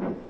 Thank you.